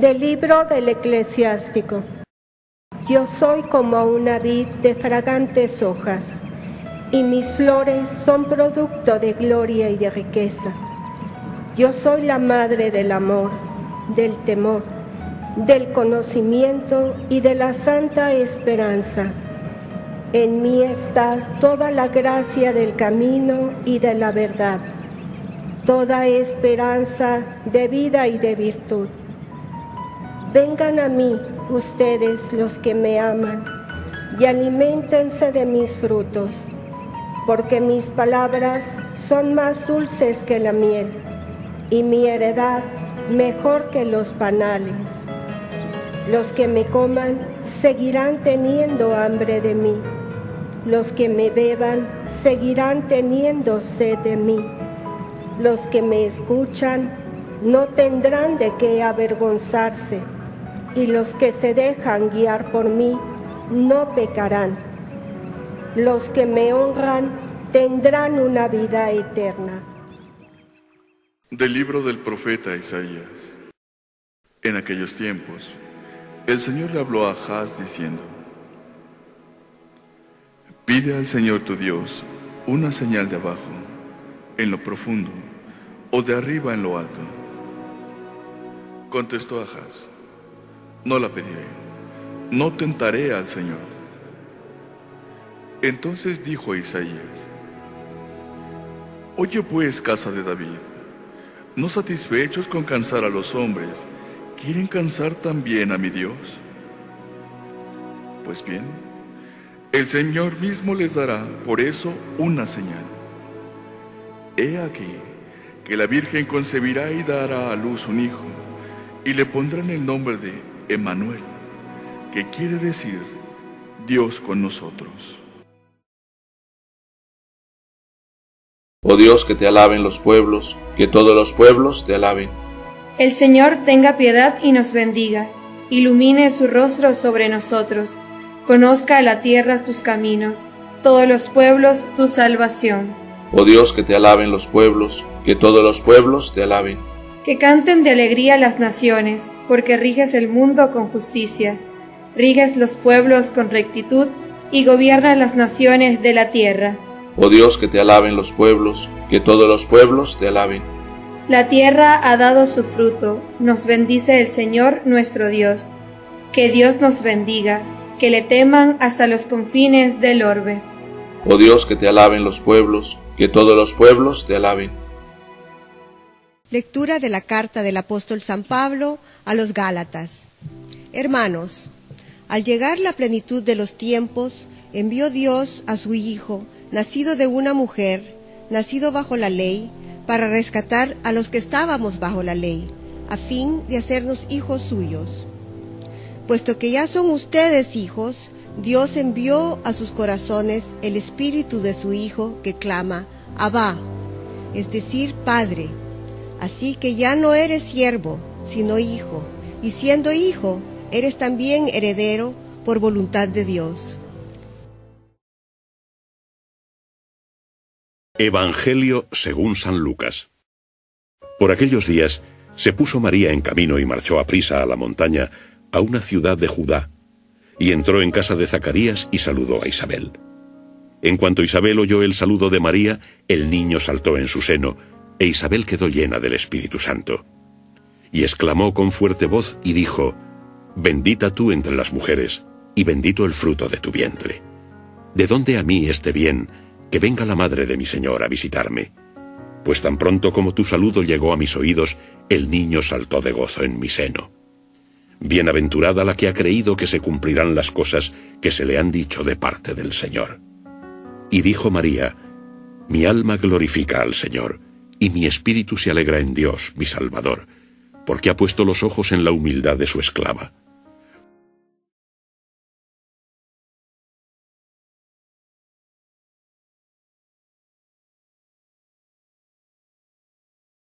Del libro del eclesiástico. Yo soy como una vid de fragantes hojas, y mis flores son producto de gloria y de riqueza. Yo soy la madre del amor, del temor, del conocimiento y de la santa esperanza. En mí está toda la gracia del camino y de la verdad, toda esperanza de vida y de virtud. Vengan a mí ustedes los que me aman y aliméntense de mis frutos, porque mis palabras son más dulces que la miel y mi heredad mejor que los panales. Los que me coman seguirán teniendo hambre de mí. Los que me beban seguirán teniendo sed de mí. Los que me escuchan no tendrán de qué avergonzarse y los que se dejan guiar por mí no pecarán. Los que me honran tendrán una vida eterna. Del libro del profeta Isaías. En aquellos tiempos, el Señor le habló a Haz diciendo, Pide al Señor tu Dios una señal de abajo, en lo profundo, o de arriba en lo alto. Contestó Ahaz, no la pediré, no tentaré al Señor. Entonces dijo Isaías, Oye pues, casa de David, no satisfechos con cansar a los hombres, ¿quieren cansar también a mi Dios? Pues bien, el Señor mismo les dará por eso una señal. He aquí que la Virgen concebirá y dará a luz un hijo, y le pondrán el nombre de Emanuel, que quiere decir Dios con nosotros. Oh Dios, que te alaben los pueblos, que todos los pueblos te alaben. El Señor tenga piedad y nos bendiga, ilumine su rostro sobre nosotros, conozca la tierra tus caminos, todos los pueblos tu salvación. Oh Dios, que te alaben los pueblos, que todos los pueblos te alaben. Que canten de alegría las naciones, porque riges el mundo con justicia, riges los pueblos con rectitud y gobiernas las naciones de la tierra. Oh Dios, que te alaben los pueblos, que todos los pueblos te alaben. La tierra ha dado su fruto, nos bendice el Señor nuestro Dios. Que Dios nos bendiga, que le teman hasta los confines del orbe. Oh Dios, que te alaben los pueblos, que todos los pueblos te alaben. Lectura de la carta del apóstol San Pablo a los Gálatas. Hermanos, al llegar la plenitud de los tiempos, envió Dios a su Hijo, nacido de una mujer, nacido bajo la ley, para rescatar a los que estábamos bajo la ley, a fin de hacernos hijos suyos. Puesto que ya son ustedes hijos, Dios envió a sus corazones el espíritu de su Hijo que clama, Abba, es decir, Padre. Así que ya no eres siervo, sino hijo, y siendo hijo, eres también heredero por voluntad de Dios. Evangelio según San Lucas. Por aquellos días se puso María en camino y marchó a prisa a la montaña, a una ciudad de Judá, y entró en casa de Zacarías y saludó a Isabel. En cuanto Isabel oyó el saludo de María, el niño saltó en su seno, e Isabel quedó llena del Espíritu Santo. Y exclamó con fuerte voz y dijo, Bendita tú entre las mujeres, y bendito el fruto de tu vientre. ¿De dónde a mí este bien, que venga la madre de mi Señor a visitarme? Pues tan pronto como tu saludo llegó a mis oídos, el niño saltó de gozo en mi seno. Bienaventurada la que ha creído que se cumplirán las cosas que se le han dicho de parte del Señor. Y dijo María, Mi alma glorifica al Señor, y mi espíritu se alegra en Dios, mi Salvador, porque ha puesto los ojos en la humildad de su esclava.